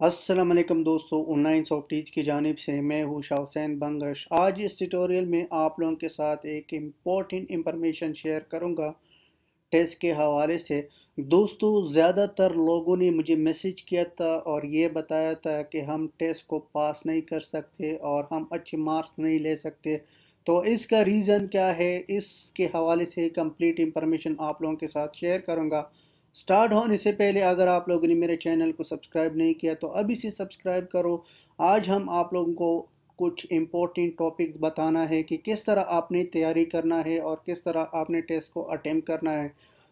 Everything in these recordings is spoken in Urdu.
السلام علیکم دوستو آن لائن سافٹ ٹیچ کی جانب سے میں ہوں شاہ حسین بنگش۔ آج اس ٹیٹوریل میں آپ لوگوں کے ساتھ ایک امپورٹنٹ انفارمیشن شیئر کروں گا۔ ٹیسٹ کے حوالے سے۔ دوستو، زیادہ تر لوگوں نے مجھے میسیج کیا تھا اور یہ بتایا تھا کہ ہم ٹیسٹ کو پاس نہیں کر سکتے اور ہم اچھے مارکس نہیں لے سکتے۔ تو اس کا ریزن کیا ہے؟ اس کے حوالے سے کمپلیٹ انفارمیشن آپ لوگوں کے ساتھ شیئر کروں گا۔ سٹارٹ ہونے سے پہلے اگر آپ لوگوں نے میرے چینل کو سبسکرائب نہیں کیا تو ابھی سے سبسکرائب کرو۔ آج ہم آپ لوگوں کو کچھ امپورٹنٹ ٹاپکس بتانا ہے کہ کس طرح آپ نے تیاری کرنا ہے اور کس طرح آپ نے ٹیسٹ کو اٹیمپ کرنا ہے۔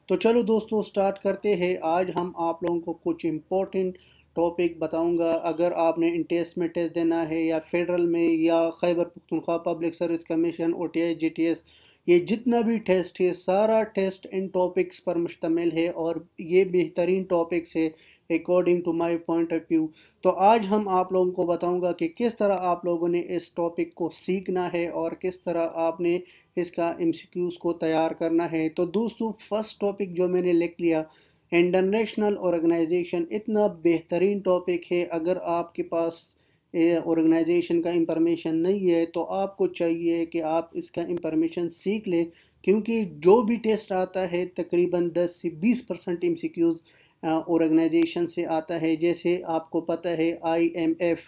تو چلو دوستو، سٹارٹ کرتے ہیں۔ آج ہم آپ لوگوں کو کچھ امپورٹنٹ ٹاپک بتاؤں گا۔ اگر آپ نے ان ٹیسٹ میں ٹیسٹ دینا ہے یا فیڈرل میں یا Khyber Pakhtunkhwa public service commission O T S G T S یہ جتنا بھی ٹیسٹ ہے، سارا ٹیسٹ ان ٹاپکس پر مشتمل ہے اور یہ بہترین ٹاپکس ہے according to my point of view تو آج ہم آپ لوگوں کو بتاؤں گا کہ کس طرح آپ لوگوں نے اس ٹاپک کو سیکھنا ہے اور کس طرح آپ نے اس کا ایم سی کیوز کو تیار کرنا ہے۔ تو دوستو فرسٹ ٹاپک جو میں نے لکھ لیا انٹرنیشنل آرگنائزیشن اتنا بہترین ٹاپک ہے۔ اگر آپ کے پاس آرگنائزیشن کا انفارمیشن نہیں ہے، تو آپ کو چاہیے کہ آپ اس کا انفارمیشن سیکھ لیں۔ کیونکہ جو بھی ٹیسٹ آتا ہے، تقریباً دس سے بیس percent M C Qs organization سے آتا ہے۔ جیسے آپ کو پتہ ہے آئی ایم ایف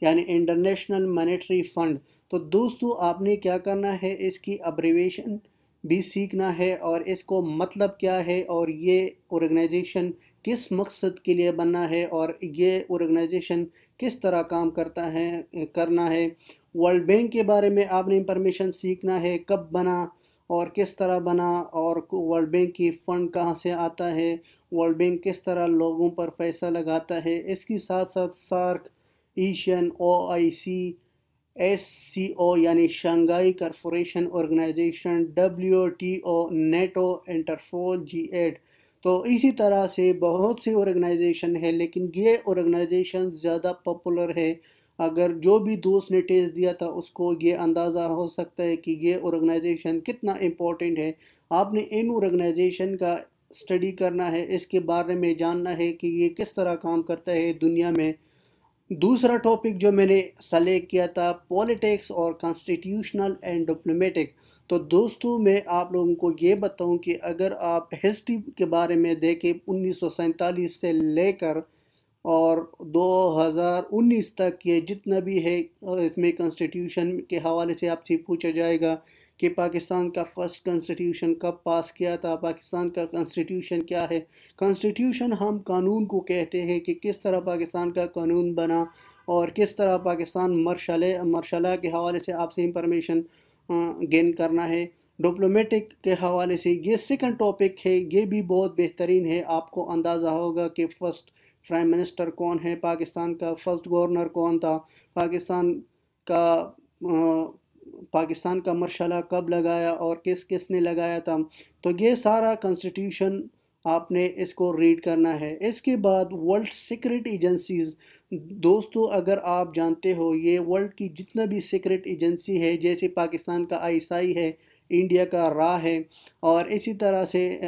یعنی انٹرنیشنل مانیٹری فنڈ تو دوستو، آپ نے کیا کرنا ہے؟ اس کی ابریویشن بھی سیکھنا ہے اور اس کو مطلب کیا ہے اور یہ آرگنائزیشن کس مقصد کے لیے بننا ہے اور یہ آرگنائزیشن کس طرح کام کرتا ہے، کرنا ہے۔ ورلڈ بینک کے بارے میں آپ نے انفارمیشن سیکھنا ہے، کب بنا اور کس طرح بنا اور ورلڈ بینک کی فنڈ کہاں سے آتا ہے ورلڈ بینک کس طرح لوگوں پر پیسہ لگاتا ہے۔ اس کی ساتھ ساتھ SAARC ASEAN O I C S C O یعنی Shanghai corporation organization W T O NATO, Interpol G eight. تو اسی طرح سے بہت سی آرگنائزیشن ہے لیکن یہ آرگنائزیشن زیادہ پاپولر ہے اگر جو بھی دوست نے ٹیسٹ دیا تھا، اس کو یہ اندازہ ہو سکتا ہے کہ یہ آرگنائزیشن کتنا امپورٹنٹ ہے۔ آپ نے ان آرگنائزیشن کا اسٹڈی کرنا ہے، اس کے بارے میں جاننا ہے کہ یہ کس طرح کام کرتا ہے دنیا میں۔ دوسرا ٹاپک جو میں نے سلیکٹ کیا تھا پولیٹکس اور کانسٹیٹیوشنل اینڈ ڈپلومیٹک تو دوستو، میں آپ لوگوں کو یہ بتاؤں کہ اگر آپ ہسٹری کے بارے میں دیکھیں انیس سو سینتالیس سے لے کر اور دو ہزار انیس تک یہ جتنا بھی ہے، اس میں کنسٹیٹیوشن کے حوالے سے آپ سے پوچھا جائے گا کہ پاکستان کا فرسٹ کنسٹیٹیوشن کب پاس کیا تھا، پاکستان کا کنسٹیٹیوشن کیا ہے؟ کنسٹیٹیوشن ہم قانون کو کہتے ہیں کہ کس طرح پاکستان کا قانون بنا اور کس طرح پاکستان مرشلے مرشلہ کے حوالے سے آپ سے انفارمیشن گین کرنا ہے۔ ڈپلومیٹک کے حوالے سے یہ سیکنڈ ٹاپک ہے، یہ بھی بہت بہترین ہے۔ آپ کو اندازہ ہوگا کہ فرسٹ پرائم منسٹر کون ہے، پاکستان کا فرسٹ گورنر کون تھا، پاکستان کا پاکستان کا مرشلہ کب لگایا اور کس کس نے لگایا تھا؟ تو یہ سارا کنسٹیٹیوشن آپ نے اس کو ریڈ کرنا ہے۔ اس کے بعد ورلڈ سیکرٹ ایجنسیز دوستو، اگر آپ جانتے ہو، یہ ورلڈ کی جتنا بھی سیکرٹ ایجنسی ہے، جیسے پاکستان کا آئی آئی ہے، انڈیا کا را ہے، اور اسی طرح سے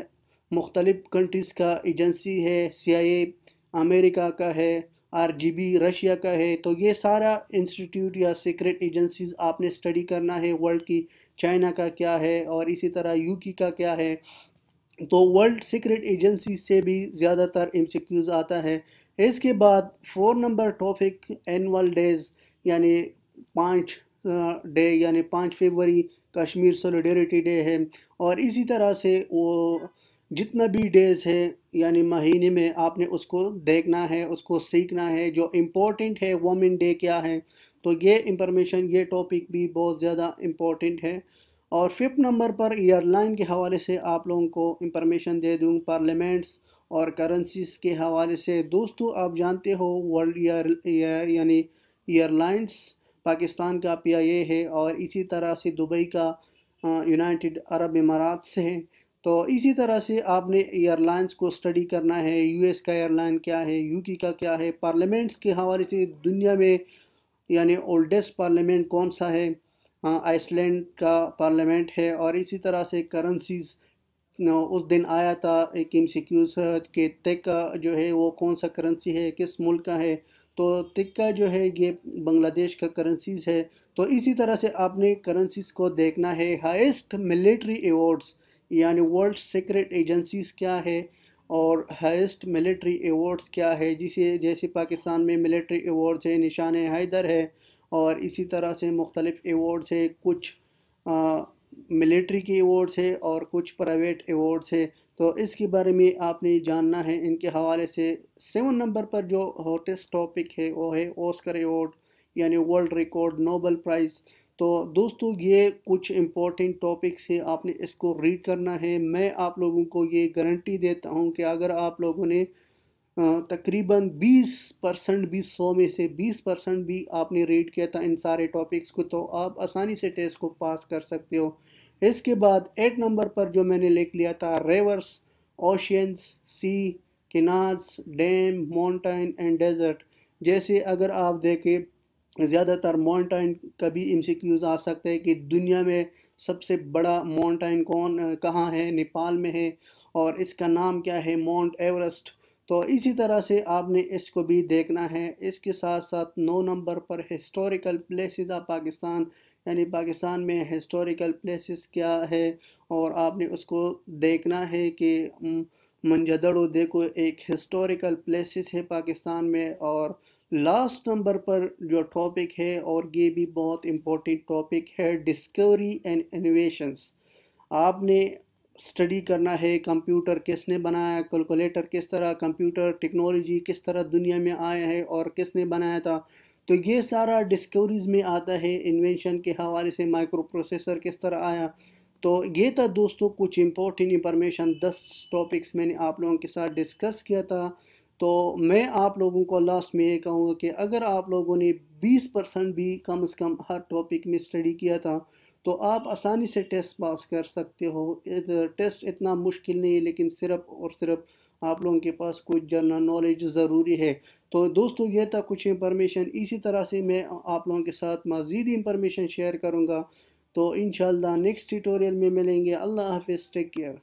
مختلف کنٹریز کا ایجنسی ہے سی آئی اے امریکہ کا ہے۔ آر جی بی رشیا کا ہے۔ تو یہ سارا انسٹیٹیوٹ یا سیکرٹ ایجنسیز آپ نے اسٹڈی کرنا ہے۔ ورلڈ کی چائنا کا کیا ہے اور اسی طرح یو کی کا کیا ہے۔ تو ورلڈ سیکرٹ ایجنسی سے بھی زیادہ تر ایم سی کیوز آتا ہے۔ اس کے بعد four number topic annual days یعنی پانچ ڈے یعنی پانچ فیبری کشمیر سولیڈیریٹی ڈے ہے۔ اور اسی طرح سے وہ جتنا بھی ڈیز ہے یعنی مہینے میں آپ نے اس کو دیکھنا ہے، اس کو سیکھنا ہے، جو امپورٹنٹ ہے وومن ڈے کیا ہے۔ تو یہ انفارمیشن یہ ٹاپک بھی بہت زیادہ امپورٹنٹ ہے۔ اور ففتھ نمبر پر ایئر لائن کے حوالے سے آپ لوگوں کو انفارمیشن دے دوں پارلیمنٹس اور کرنسیز کے حوالے سے۔ دوستو، آپ جانتے ہو ورلڈ ایئر یعنی ایئر لائنس پاکستان کا پی آئی اے ہے اور اسی طرح سے دبئی کا یونائٹڈ عرب امارات سے ہے۔ تو اسی طرح سے آپ نے ایئر لائنس کو اسٹڈی کرنا ہے، یو ایس کا ایئر لائن کیا ہے، یو کی کا کیا ہے، پارلیمنٹس کے حوالے سے دنیا میں یعنی اولڈسٹ پارلیمنٹ کون سا ہے؟ ہاں، آئس لینڈ کا پارلیمنٹ ہے اور اسی طرح سے کرنسیز اس دن آیا تھا ایک ایم کہ تکہ جو ہے وہ کون سا کرنسی ہے، کس ملک کا ہے؟ تو تکہ جو ہے یہ بنگلہ دیش کا کرنسیز ہے۔ تو اسی طرح سے آپ نے کرنسیز کو دیکھنا ہے ہائیسٹ ملیٹری ایوارڈز یعنی ورلڈ سیکرٹ ایجنسیز کیا ہے اور ہائیسٹ ملیٹری ایوارڈز کیا ہے، جسے جیسے پاکستان میں ملیٹری ایوارڈز ہے نشان حیدر ہے اور اسی طرح سے مختلف ایوارڈز ہے کچھ ملیٹری کے ایوارڈز ہے اور کچھ پرائیویٹ ایوارڈز ہے تو اس کے بارے میں آپ نے جاننا ہے۔ ان کے حوالے سے سیون نمبر پر جو ہوٹسٹ ٹاپک ہے، وہ ہے اوسکر ایوارڈ یعنی ورلڈ ریکارڈ نوبل پرائز۔ تو دوستو، یہ کچھ امپورٹنٹ ٹاپکس ہے آپ نے اس کو ریڈ کرنا ہے۔ میں آپ لوگوں کو یہ گارنٹی دیتا ہوں کہ اگر آپ لوگوں نے تقریباً بیس پرسنٹ بھی سو میں سے بیس پرسنٹ بھی آپ نے ریڈ کیا تھا ان سارے ٹاپکس کو، تو آپ آسانی سے ٹیسٹ کو پاس کر سکتے ہو۔ اس کے بعد ایٹ نمبر پر جو میں نے لکھ لیا تھا rivers oceans seas canals dam mountain and desert جیسے اگر آپ دیکھیں زیادہ تر مونٹائن کبھی ایم سی کیوز آ سکتے ہیں کہ دنیا میں سب سے بڑا مونٹائن کون، کہاں ہے؟ نیپال میں ہے اور اس کا نام کیا ہے؟ مونٹ ایورسٹ تو اسی طرح سے آپ نے اس کو بھی دیکھنا ہے۔ اس کے ساتھ ساتھ نو نمبر پر ہسٹوریکل پلیسز آف پاکستان. یعنی پاکستان میں ہسٹوریکل پلیسز کیا ہے؟ اور آپ نے اس کو دیکھنا ہے کہ منجدڑو، دیکھو، ایک ہسٹوریکل پلیسز ہے پاکستان میں اور لاسٹ نمبر پر جو ٹاپک ہے اور یہ بھی بہت امپورٹنٹ ٹاپک ہے ڈسکوری اینڈ انویشنز آپ نے اسٹڈی کرنا ہے کمپیوٹر کس نے بنایا کیلکولیٹر کس طرح کمپیوٹر ٹیکنالوجی کس طرح دنیا میں آیا ہے اور کس نے بنایا تھا۔ تو یہ سارا ڈسکوریز میں آتا ہے انوینشن کے حوالے سے مائکرو پروسیسر کس طرح آیا۔ تو یہ تھا دوستو، کچھ امپورٹنٹ انفارمیشن دس ٹاپکس میں نے آپ لوگوں کے ساتھ ڈسکس کیا تھا۔ تو میں آپ لوگوں کو لاسٹ میں یہ کہوں گا کہ اگر آپ لوگوں نے بیس پرسنٹ بھی کم از کم ہر ٹاپک میں اسٹڈی کیا تھا، تو آپ آسانی سے ٹیسٹ پاس کر سکتے ہو۔ ٹیسٹ اتنا مشکل نہیں ہے، لیکن صرف اور صرف آپ لوگوں کے پاس کچھ جنرل نالج ضروری ہے۔ تو دوستو، یہ تھا کچھ انفارمیشن اسی طرح سے میں آپ لوگوں کے ساتھ مزید انفارمیشن شیئر کروں گا۔ تو انشاءاللہ نیکسٹ ٹیٹوریل میں ملیں گے۔ اللہ حافظ ٹیک کیئر